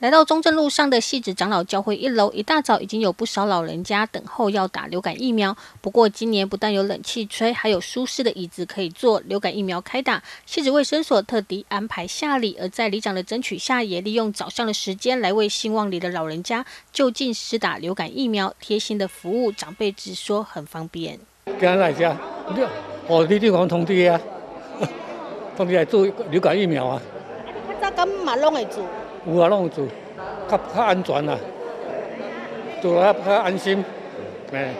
来到中正路上的戏子长老教会一楼，一大早已经有不少老人家等候要打流感疫苗。不过今年不但有冷气吹，还有舒适的椅子可以坐。流感疫苗开打，细子卫生所特地安排下礼，而在里长的争取下，也利用早上的时间来为兴旺里的老人家就近施打流感疫苗。贴心的服务，长辈直说很方便。今日来家，哦，你你讲通知啊，通知来做流感疫苗啊。嘛拢会做。有啊，拢有做，较较安全啊，做较较安心。诶。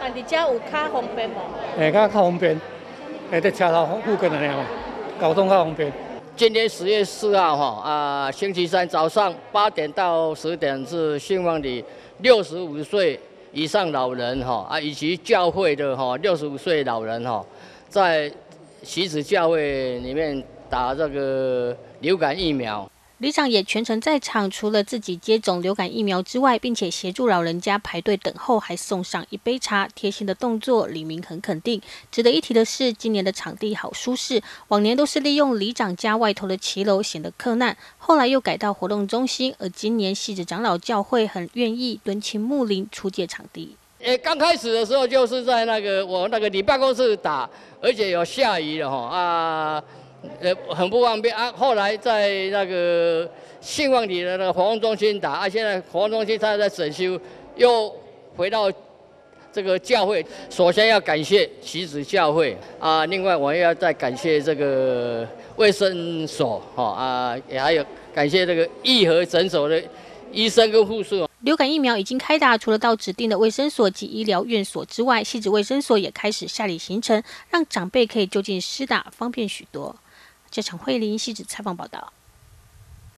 办伫遮有较方便无？诶，较较方便，诶，在车头附近安尼嘛，交通较方便。今天十月四号哈啊，星期三早上八点到十点是兴旺里六十五岁以上老人哈啊，以及教会的哈六十五岁老人哈，在喜子教会里面打这个流感疫苗。里长也全程在场，除了自己接种流感疫苗之外，并且协助老人家排队等候，还送上一杯茶，贴心的动作，李明很肯定。值得一提的是，今年的场地好舒适，往年都是利用里长家外头的骑楼，显得客难，后来又改到活动中心，而今年系子长老教会很愿意敦亲睦邻出借场地。诶，刚开始的时候就是在那个我那个你办公室打，而且有下雨了哈啊。呃很不方便啊。后来在那个信望里的那个活动中心打，啊，现在活动中心它在整修，又回到这个教会。首先要感谢旗子教会啊，另外我也要再感谢这个卫生所，哈啊，也还有感谢这个义和诊所的医生跟护士。流感疫苗已经开打，除了到指定的卫生所及医疗院所之外，细致卫生所也开始下里行程，让长辈可以就近施打，方便许多。这场会林细致采访报道。